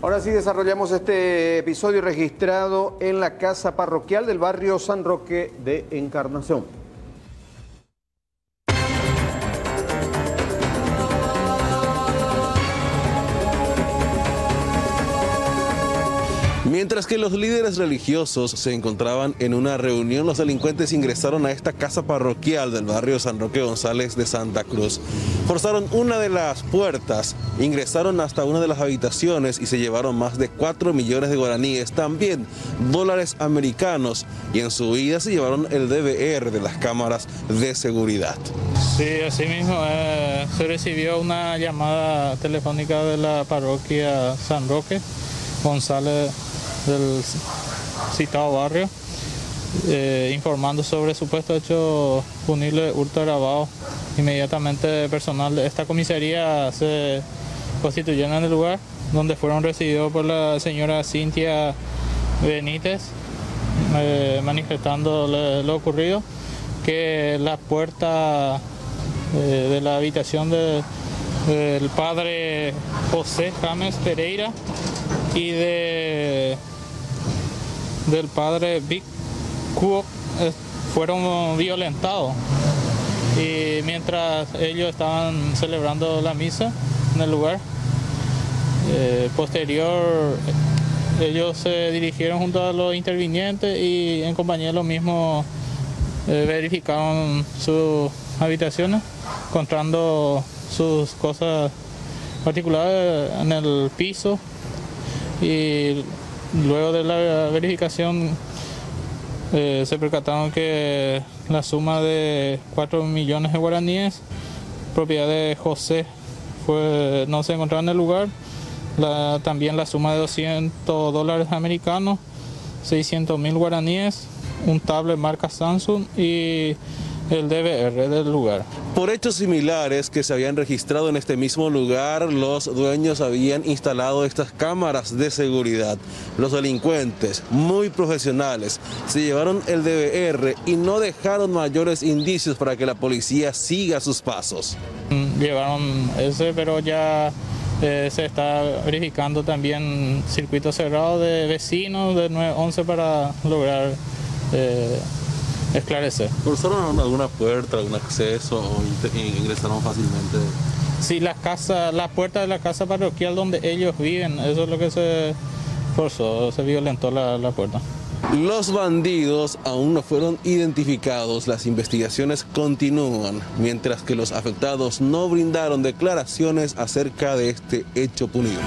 Ahora sí desarrollamos este episodio registrado en la casa parroquial del barrio San Roque de Encarnación. Mientras que los líderes religiosos se encontraban en una reunión, los delincuentes ingresaron a esta casa parroquial del barrio San Roque González de Santa Cruz. Forzaron una de las puertas, ingresaron hasta una de las habitaciones y se llevaron más de 4 millones de guaraníes, también dólares americanos, y en su huida se llevaron el DVR de las cámaras de seguridad. Sí, así mismo eh, se recibió una llamada telefónica de la parroquia San Roque González del citado barrio, eh, informando sobre supuesto hecho punible hurto grabado. Inmediatamente personal de esta comisaría se constituyeron en el lugar donde fueron recibidos por la señora Cintia Benítez, eh, manifestando lo ocurrido, que la puerta eh, de la habitación del padre José James Pereira y de del padre Vic Kuo eh, fueron violentados. Y mientras ellos estaban celebrando la misa en el lugar, eh, posterior ellos se dirigieron junto a los intervinientes y en compañía de los mismos eh, verificaron sus habitaciones, encontrando sus cosas particulares en el piso y Luego de la verificación eh, se percataron que la suma de 4 millones de guaraníes, propiedad de José, no se encontraba en el lugar. también la suma de 200 dólares americanos, 600 mil guaraníes, un tablet marca Samsung y el DVR del lugar. Por hechos similares que se habían registrado en este mismo lugar, los dueños habían instalado estas cámaras de seguridad. Los delincuentes, muy profesionales, se llevaron el DVR y no dejaron mayores indicios para que la policía siga sus pasos. Mm, llevaron ese, pero ya eh, se está verificando también circuito cerrado de vecinos de 911 para lograr... Eh, esclarecer. ¿Forzaron alguna puerta, algún acceso o ingresaron fácilmente? Sí, la casa, la puerta de la casa parroquial donde ellos viven, eso es lo que se forzó, se violentó la, la puerta. Los bandidos aún no fueron identificados, las investigaciones continúan, mientras que los afectados no brindaron declaraciones acerca de este hecho punible.